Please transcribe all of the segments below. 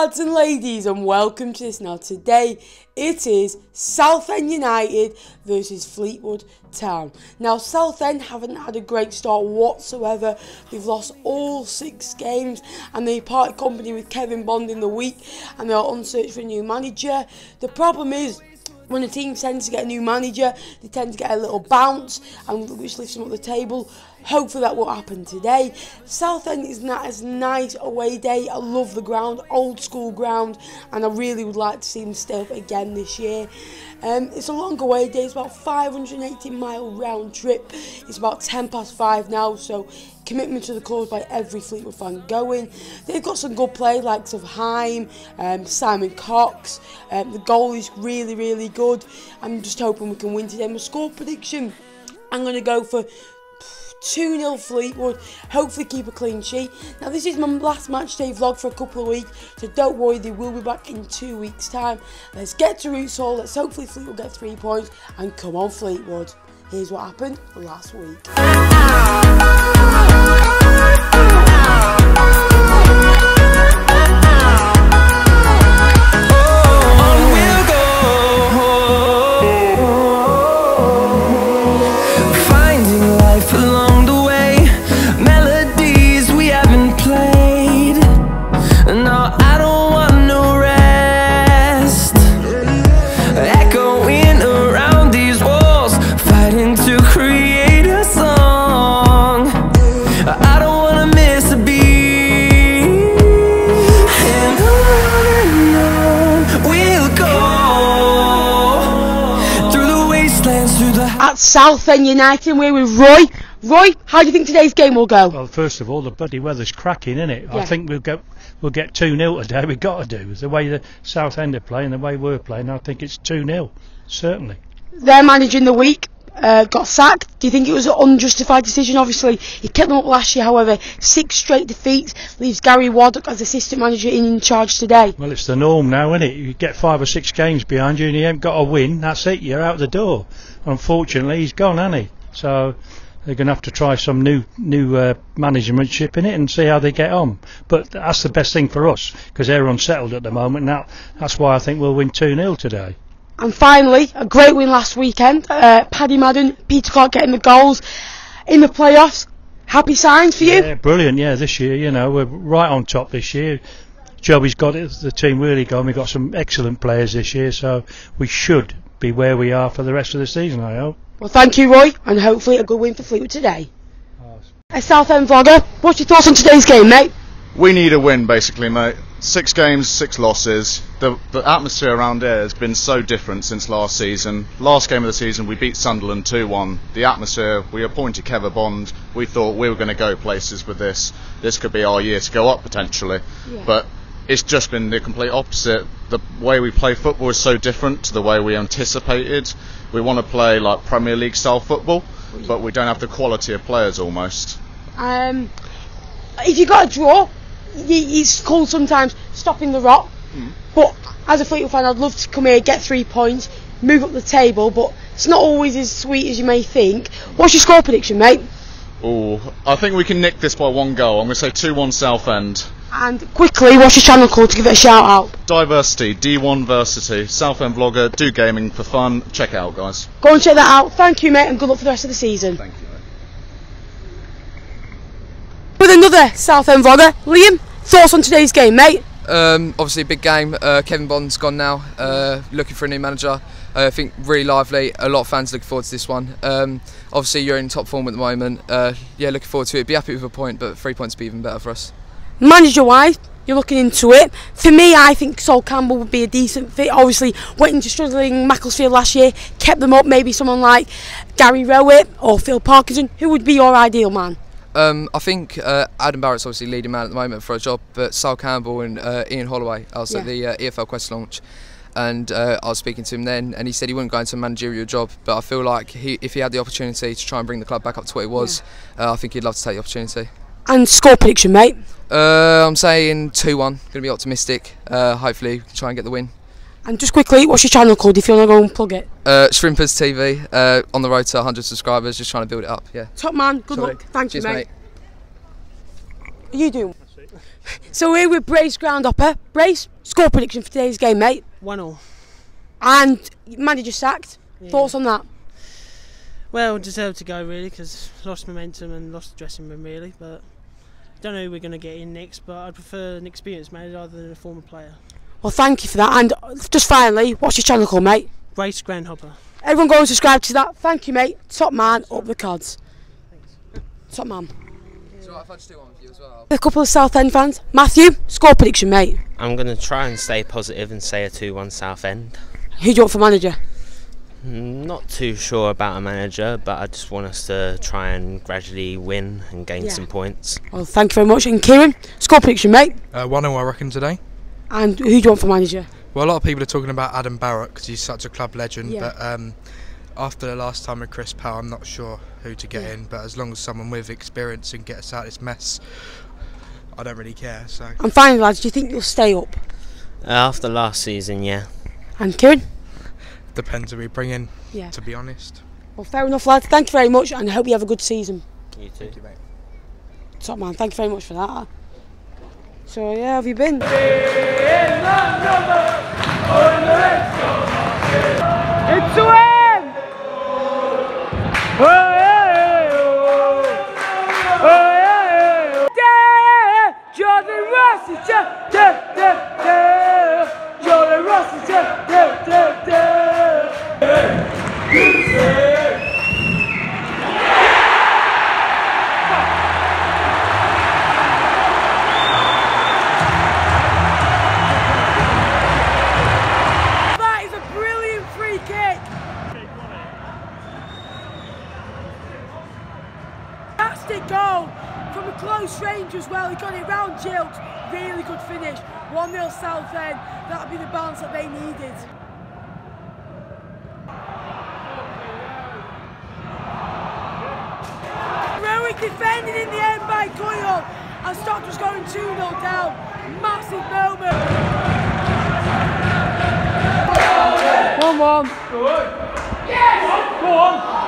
lads and ladies, and welcome to this. Now, today it is Southend United versus Fleetwood Town. Now, Southend haven't had a great start whatsoever. They've lost all six games, and they parted company with Kevin Bond in the week, and they're on search for a new manager. The problem is when a team tends to get a new manager, they tend to get a little bounce, and which lifts them up the table. Hopefully that will happen today. Southend is not as nice away day. I love the ground, old school ground, and I really would like to see them stay up again this year. Um, it's a long away day. It's about 580 mile round trip. It's about 10 past five now, so commitment to the cause by every Fleetwood fan going. They've got some good play, likes of Heim, um, Simon Cox. Um, the goal is really, really good. I'm just hoping we can win today. My score prediction, I'm going to go for 2 0 Fleetwood, hopefully keep a clean sheet. Now, this is my last match day vlog for a couple of weeks, so don't worry, they will be back in two weeks' time. Let's get to Roots Hall, let's hopefully Fleetwood get three points, and come on, Fleetwood. Here's what happened last week. At Southend United. We're with Roy. Roy, how do you think today's game will go? Well, first of all, the bloody weather's cracking, isn't it? Yeah. I think we'll get we'll get two 0 today. We've got to do the way the Southend are playing, the way we're playing. I think it's two 0 certainly. They're managing the week. Uh, got sacked. Do you think it was an unjustified decision? Obviously, he kept them up last year. However, six straight defeats leaves Gary Waddock as assistant manager in charge today. Well, it's the norm now, isn't it? You get five or six games behind you and you haven't got a win. That's it. You're out the door unfortunately, he's gone, hasn't he? So they're going to have to try some new new uh, managementship in it and see how they get on. But that's the best thing for us because they're unsettled at the moment. Now that's why I think we'll win two 0 today. And finally, a great win last weekend. Uh, Paddy Madden, Peter Clarke getting the goals in the playoffs. Happy signs for you? Yeah, brilliant. Yeah, this year, you know, we're right on top this year. Joey's got it. The team really going. We've got some excellent players this year, so we should be where we are for the rest of the season, I hope. Well, thank you, Roy, and hopefully a good win for Fleetwood today. Oh. A Southend vlogger, what's your thoughts on today's game, mate? We need a win, basically, mate. Six games, six losses. The, the atmosphere around here has been so different since last season. Last game of the season, we beat Sunderland 2 1. The atmosphere, we appointed Kevin Bond. We thought we were going to go places with this. This could be our year to go up potentially. Yeah. But it's just been the complete opposite. The way we play football is so different to the way we anticipated. We want to play like Premier League style football, but we don't have the quality of players almost. Um, if you got a draw, it's called sometimes stopping the rot. Mm. But as a Fleetwood fan, I'd love to come here, get three points, move up the table, but it's not always as sweet as you may think. What's your score prediction, mate? Oh, I think we can nick this by one goal. I'm going to say 2 1 Southend. And quickly, what's your channel called to give it a shout out? Diversity, D1 Versity, Southend vlogger, do gaming for fun. Check it out, guys. Go and check that out. Thank you, mate, and good luck for the rest of the season. Thank you, mate. With another Southend vlogger, Liam, thoughts on today's game, mate? Um, obviously, a big game. Uh, Kevin Bond's gone now, uh, looking for a new manager. Uh, I think really lively. A lot of fans looking forward to this one. Um, obviously, you're in top form at the moment. Uh, yeah, looking forward to it. Be happy with a point, but three points would be even better for us. Manager wise, you're looking into it. For me, I think Sol Campbell would be a decent fit. Obviously, went into struggling Macclesfield last year, kept them up. Maybe someone like Gary Rowett or Phil Parkinson. Who would be your ideal man? Um, I think uh, Adam Barrett's obviously leading man at the moment for a job, but Sol Campbell and uh, Ian Holloway. I was yeah. at the uh, EFL Quest launch, and uh, I was speaking to him then, and he said he wouldn't go into a managerial job, but I feel like he, if he had the opportunity to try and bring the club back up to what it was, yeah. Uh, I think he'd love to take the opportunity. And score prediction, mate? Uh, I'm saying 2 1. Going to be optimistic. Hopefully, try and get the win. And just quickly, what's your channel called if you want to go and plug it? Uh, Shrimpers TV, uh, on the road to 100 subscribers, just trying to build it up, yeah. Top man, good Sorry. luck. Thank Cheers, you, mate. mate. Are you doing? So we're with Brace Groundhopper. Brace, score prediction for today's game, mate. One all. And manager sacked. Yeah. Thoughts on that? Well, deserved to go really because lost momentum and lost the dressing room really. But don't know who we're going to get in next. But I'd prefer an experienced manager rather than a former player. Well, thank you for that. And uh, just finally, what's your channel called, mate? Brace Groundhopper. Everyone go and subscribe to that. Thank you, mate. Top man, up the Cods. Top man. So if I just do one with you as well. A couple of Southend fans. Matthew, score prediction, mate. I'm going to try and stay positive and say a 2 1 South End. Who do you want for manager? Mm, Not too sure about a manager, but I just want us to try and gradually win and gain Yeah. some points. Well, thank you very much. And Kieran, score prediction, mate. Uh, 1 0, I reckon, today. And who do you want for manager? Well, a lot of people are talking about Adam Barrett because he's such a club legend, Yeah. but um, after the last time with Chris Powell, I'm not sure who to get Yeah. in. But as long as someone with experience and get us out of this mess, I don't really care. So And finally, lads, do you think you'll stay up? Uh, after last season, yeah. And Kieran? depends who we bring in, Yeah. to be honest. Well, fair enough, lads. Thank you very much, and I hope you have a good season. You too. Thank you, mate. Top man, thank you very much for that. So, yeah, have you been? Oh, oh. Jordan Ross is just, finish. 1 0 South End. That'll be the balance that they needed. Heroic defending in the end by Coyle. And Stock was going 2 0 down. Massive moment. 1 1. It's a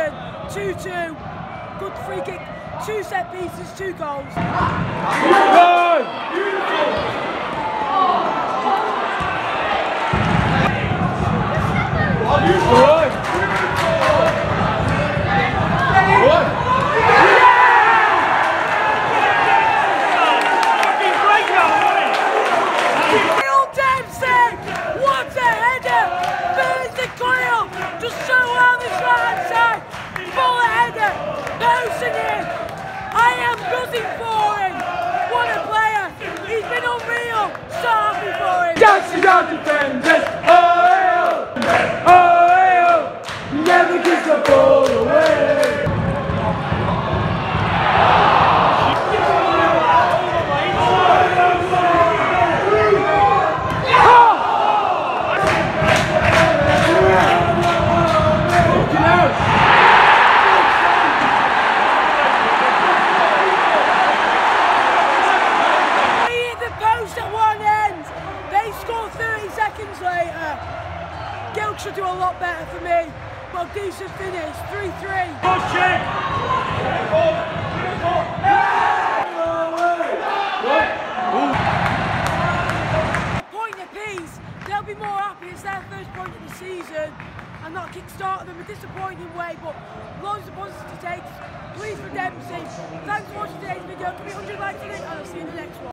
deflection. 2-2. Good free kick. Two set pieces, two goals. Kyle Dempsey! What a header! Burns the Coyle! Just so well this right hand side! Full header! Posting in! I am buzzing for him! What a player! He's been unreal! So happy for him! Dancing down way, but loads of positive takes. Please for Dempsey. Thanks for watching today's video. Give me 100 likes on it and I'll see you in the next.